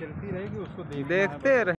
चलती रहेगी उसको देखते रहे